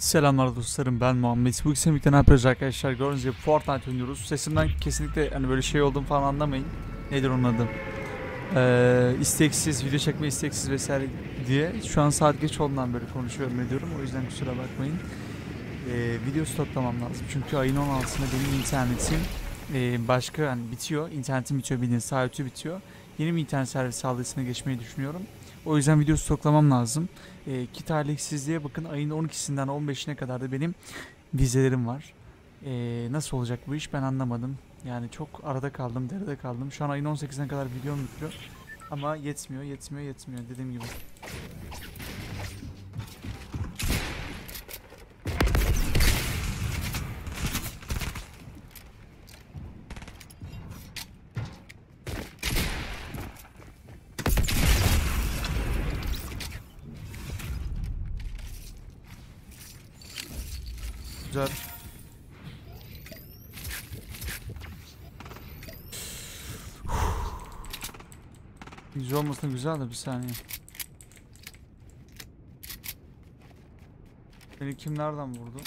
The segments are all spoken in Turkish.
Selamlar dostlarım ben Muhammed. Bu ne yapıyoruz arkadaşlar? Gördüğünüz gibi Fortnite oynuyoruz. Sesimden kesinlikle hani böyle şey oldum falan anlamayın. Nedir onun adı? Ee, isteksiz, video çekme isteksiz vesaire diye. Şu an saat geç olduğundan böyle konuşuyorum ediyorum. O yüzden kusura bakmayın. Ee, video stoklamam lazım. Çünkü ayın 16'sında benim internetim e, başka hani bitiyor. İnternetim bitiyor bildiğiniz saati bitiyor. Yeni bir internet servisi adresine geçmeyi düşünüyorum. O yüzden video stoklamam lazım. E, ki talihsizliğe bakın ayın 12'sinden 15'ine kadar da benim vizelerim var. E, nasıl olacak bu iş ben anlamadım. Yani çok arada kaldım, derede kaldım. Şu an ayın 18'ine kadar videom yüklüyor. Ama yetmiyor, yetmiyor, yetmiyor dediğim gibi. Güzel. Olmasına güzel de bir saniye. Beni kim nereden vurdu?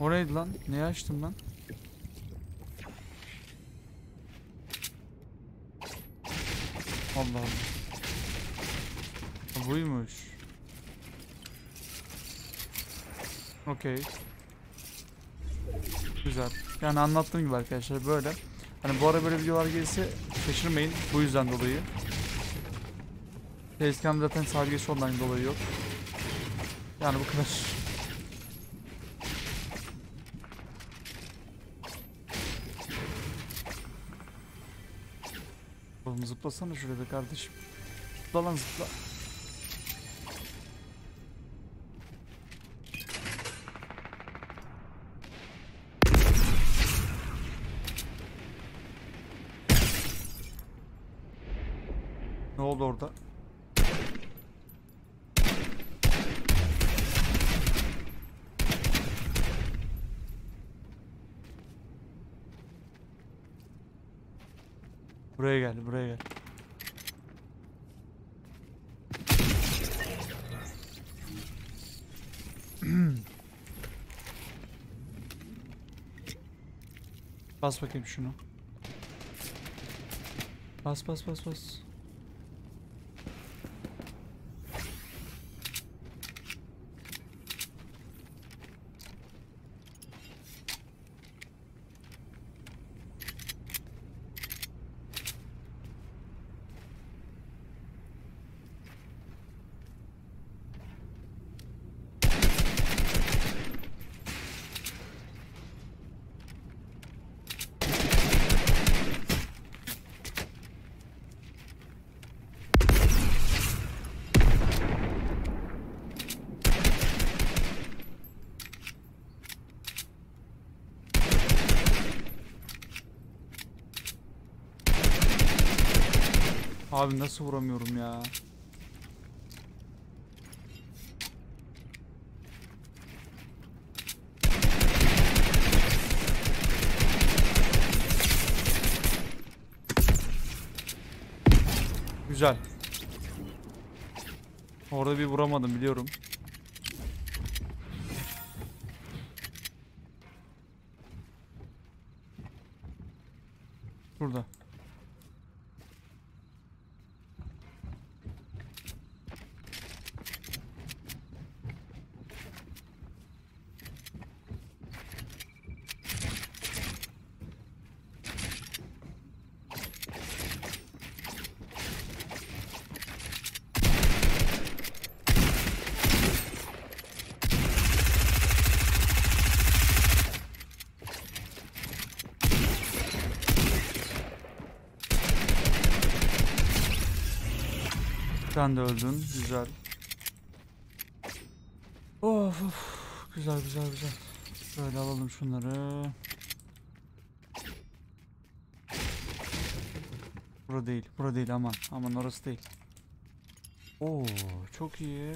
O neydi lan? Neyi açtım ben? Allah Allah. Ha, Buymuş. Okey. Güzel. Yani anlattığım gibi arkadaşlar böyle. Hani bu ara böyle videolar gelirse şaşırmayın. Bu yüzden dolayı. Facecam zaten sadece ondan dolayı yok. Yani bu kadar. Oğlum zıplasana şuraya be kardeşim. Zıpla lan zıpla. Oldu orada? Buraya gel, buraya gel. Bas bakayım şunu. Bas bas bas bas. Abi nasıl vuramıyorum ya? Güzel. Orada bir vuramadım biliyorum. Burada. Sen de öldün. Güzel. Of of. Güzel güzel güzel. Böyle alalım şunları. Bura değil. Bura değil aman. Aman orası değil. Oo çok iyi.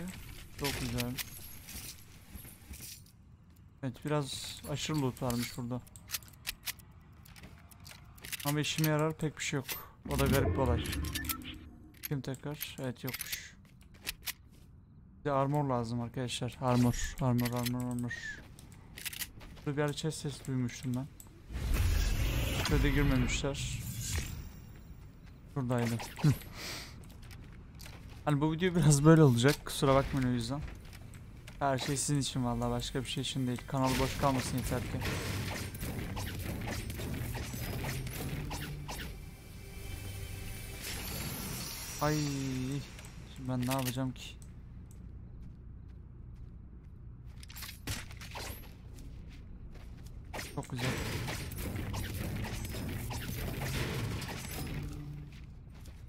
Çok güzel. Evet biraz aşırı loot varmış burada. Ama işime yarar pek bir şey yok. O da garip bir olay. Kim tekrar? Evet yokmuş. Bir de armor lazım arkadaşlar. Armor, armor, armor, armor. Burada bir ara chest ses duymuştum ben. Şöyle girmemişler. Şuradaydı. hani bu video biraz böyle olacak. Kusura bakmayın o yüzden. Her şey sizin için vallahi başka bir şey için değil. Kanal boş kalmasın yeter ki. Ay, şimdi ben ne yapacağım ki? Çok güzel.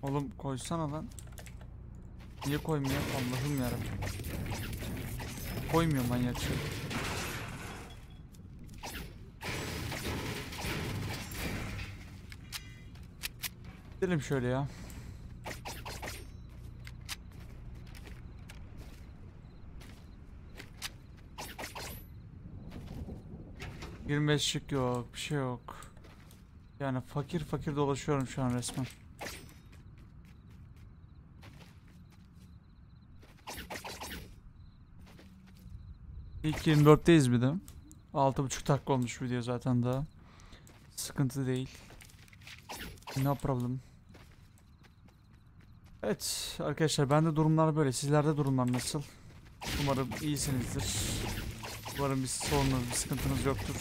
Oğlum koysana lan. Niye koymuyor? Allah'ım yarabbim. Koymuyor manyak şey. Gidelim şöyle ya. Yirmi beşlik yok, bir şey yok. Yani fakir fakir dolaşıyorum şu an resmen. İlk 24'teyiz bir de. 6.5 dakika olmuş video zaten daha. Sıkıntı değil. No problem. Evet arkadaşlar bende durumlar böyle. Sizlerde durumlar nasıl? Umarım iyisinizdir. Umarım bir sorunuz, bir sıkıntınız yoktur.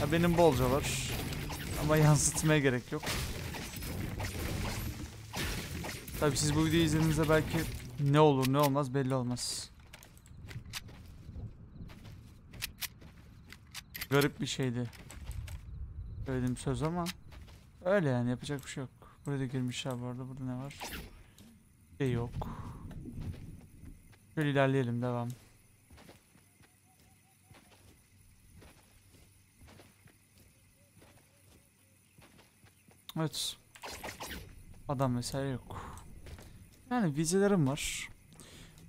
Ya benim bolca var. Ama yansıtmaya gerek yok. Tabii siz bu videoyu izlediğinizde belki ne olur ne olmaz belli olmaz. Garip bir şeydi. Söylediğim söz ama öyle yani yapacak bir şey yok. Buraya da girmişler bu arada. Burada ne var? Şey yok. Şöyle ilerleyelim devam. Evet. Adam vesaire yok. Yani vizelerim var.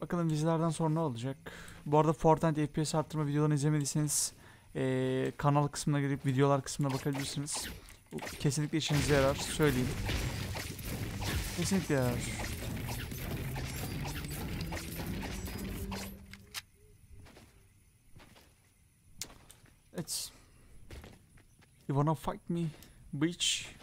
Bakalım vizelerden sonra ne olacak. Bu arada Fortnite FPS arttırma videolarını izlemediyseniz ee, kanal kısmına girip videolar kısmına bakabilirsiniz. Bu kesinlikle işinize yarar. Söyleyeyim. Kesinlikle yarar. Evet. You wanna fight me, bitch?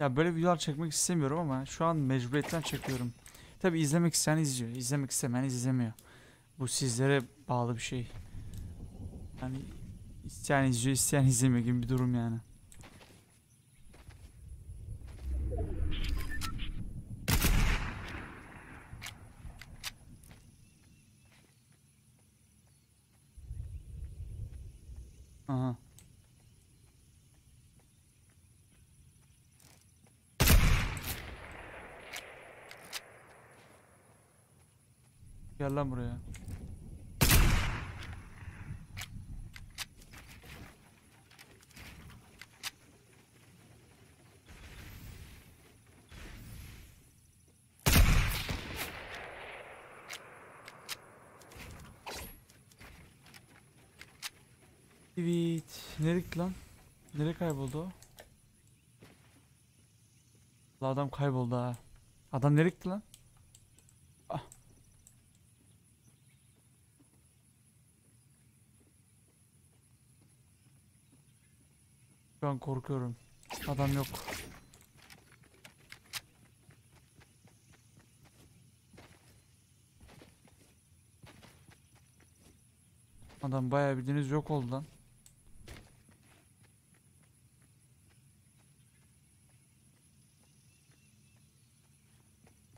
Ya böyle videolar çekmek istemiyorum ama şu an mecburiyetten çekiyorum. Tabi izlemek isteyen izliyor. izlemek istemeyen izlemiyor. Bu sizlere bağlı bir şey. Yani isteyen izliyor, isteyen izlemiyor gibi bir durum yani. Aha. Gel lan buraya. Evet. Nereye lan? Nereye kayboldu o? Adam kayboldu ha. Adam nereye gitti lan? Şu korkuyorum. Adam yok. Adam bayağı bildiğiniz yok oldu lan.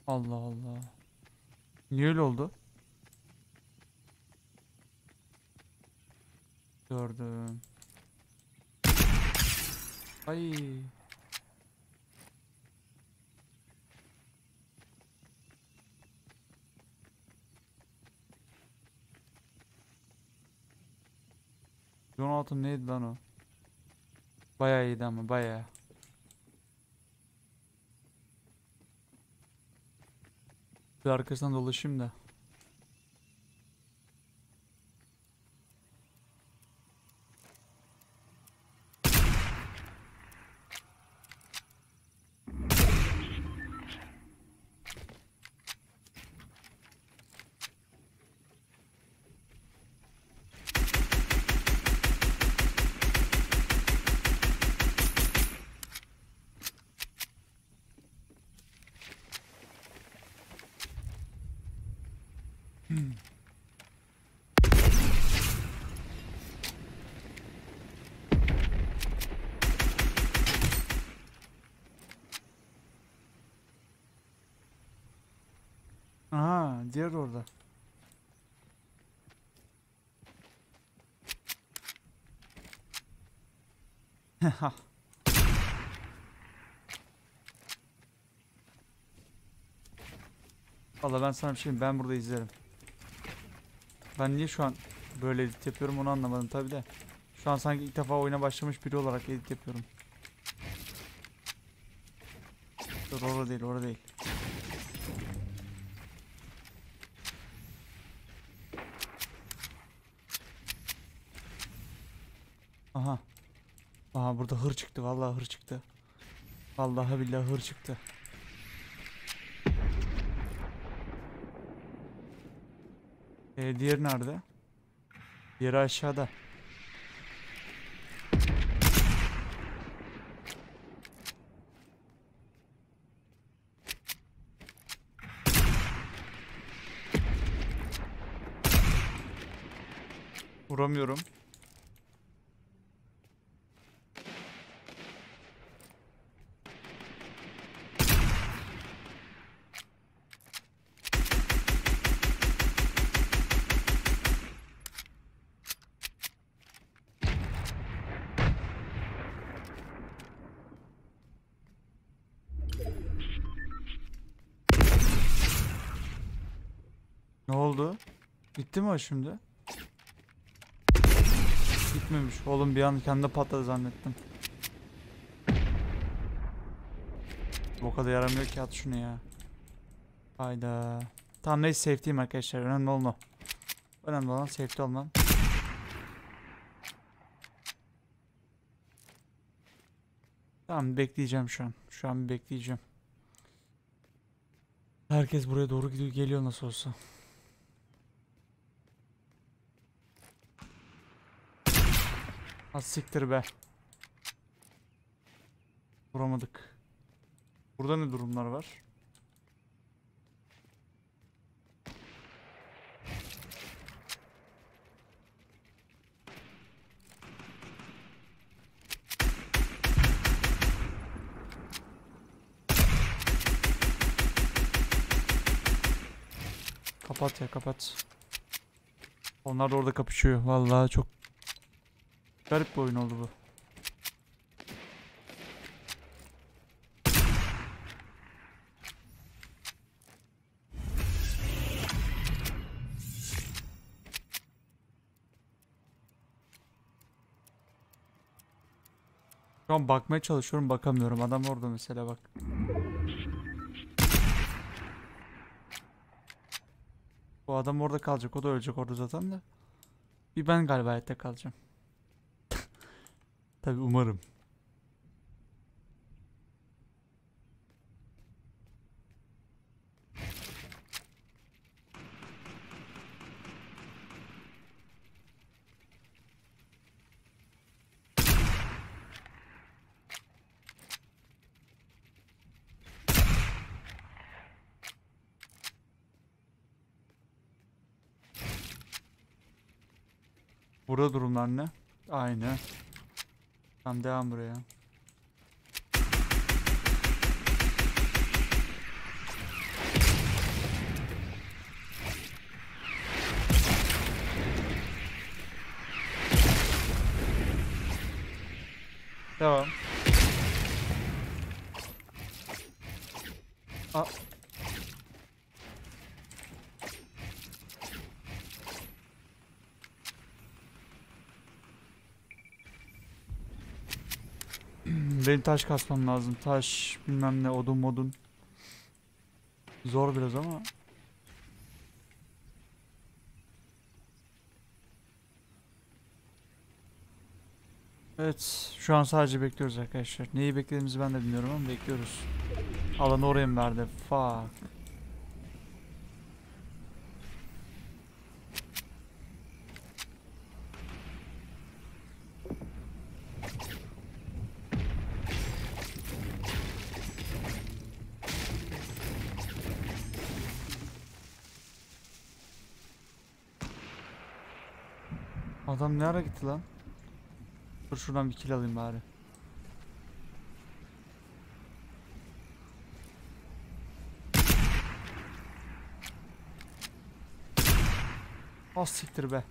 Allah Allah. Niye öyle oldu? Gördüm. Ay. John Alton neydi lan o? Bayağı iyiydi ama bayağı. Bir arkasından dolaşayım da. Aha, diğer orada. Valla ben sana bir şey diyeyim, ben burada izlerim. Ben niye şu an böyle edit yapıyorum onu anlamadım tabi de. Şu an sanki ilk defa oyuna başlamış biri olarak edit yapıyorum. Dur orada değil orada değil. Aha. Aha burada hır çıktı vallahi hır çıktı. Vallahi billahi hır çıktı. Ee, diğeri nerede? Diğeri aşağıda. Vuramıyorum. Ne oldu? Bitti mi o şimdi? Gitmemiş. Oğlum bir an kendi patladı zannettim. O kadar yaramıyor ki at şunu ya. Hayda. Tamam neyse safety'yim arkadaşlar. Önemli olan o. Önemli olan safety olmam. Tamam bekleyeceğim şu an. Şu an bekleyeceğim. Herkes buraya doğru gidiyor geliyor nasıl olsa. Az siktir be. Vuramadık. Burada ne durumlar var? Kapat ya kapat. Onlar da orada kapışıyor. Vallahi çok garip bir oyun oldu bu. Şu an bakmaya çalışıyorum bakamıyorum. Adam orada mesela bak. Bu adam orada kalacak. O da ölecek orada zaten de. Bir ben galiba hayatta kalacağım. Tabi umarım. Burada durumlar ne? Aynı. Tamam devam buraya. Devam. Benim taş kasmam lazım. Taş bilmem ne odun modun. Zor biraz ama. Evet şu an sadece bekliyoruz arkadaşlar. Neyi beklediğimizi ben de bilmiyorum ama bekliyoruz. Alanı oraya mı verdi? Fuck. Adam ne ara gitti lan? Dur şuradan bir kill alayım bari. Az siktir be.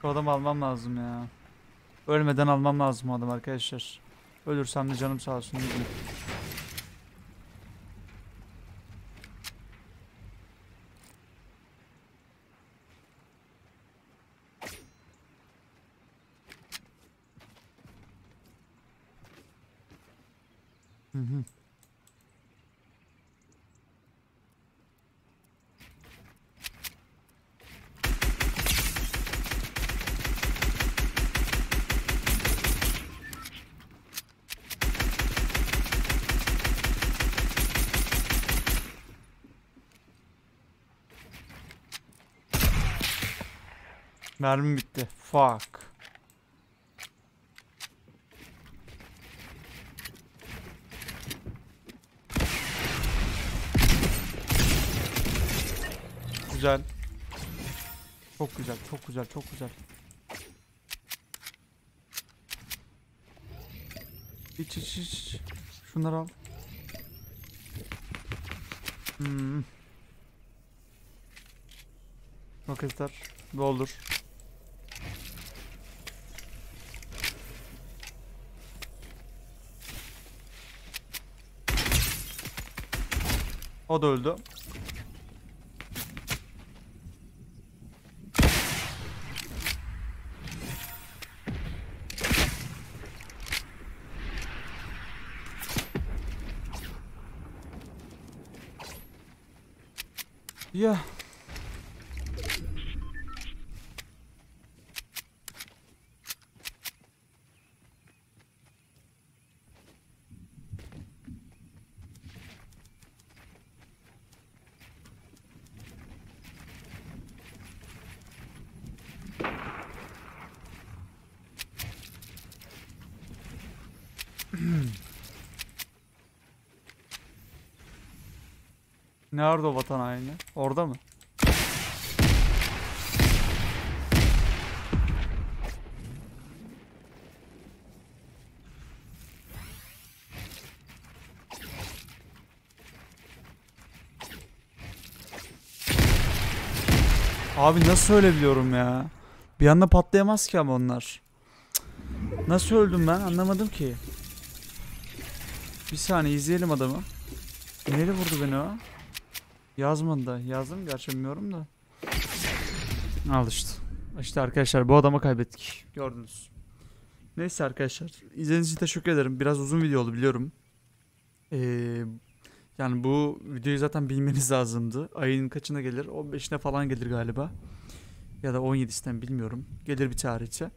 Şu adamı almam lazım ya. Ölmeden almam lazım adam arkadaşlar. Ölürsem de canım sağ olsun. diyeyim. Hı hı. Mermim bitti. Fuck. Güzel. Çok güzel, çok güzel, çok güzel. İç iç iç. Şunları al. Hmm. Roketler doldur. O da öldü. Ya. Nerede o vatan haini? Orada mı? Abi nasıl ölebiliyorum ya? Bir anda patlayamaz ki ama onlar. Cık. Nasıl öldüm ben anlamadım ki. Bir saniye izleyelim adamı. Nereye vurdu beni o? Yazmadı da. Yazdım gerçi bilmiyorum da. Al işte. İşte arkadaşlar bu adamı kaybettik. Gördünüz. Neyse arkadaşlar. İzlediğiniz için teşekkür ederim. Biraz uzun video oldu biliyorum. Ee, yani bu videoyu zaten bilmeniz lazımdı. Ayın kaçına gelir? 15'ine falan gelir galiba. Ya da 17'sinden bilmiyorum. Gelir bir tarihçe.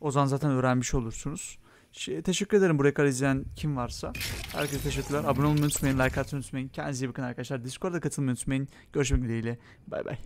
O zaman zaten öğrenmiş olursunuz. Şey, teşekkür ederim buraya kadar izleyen kim varsa. Herkese teşekkürler. Abone olmayı unutmayın, like atmayı unutmayın. Kendinize iyi bakın arkadaşlar. Discord'a katılmayı unutmayın. Görüşmek dileğiyle. Bay bay.